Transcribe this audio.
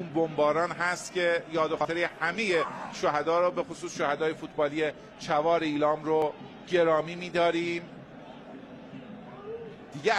اون بمباران هست که یاد و خاطره همه شهدا رو به خصوص شهدای فوتبالی چوار ایلام رو گرامی می‌داریم. دیگه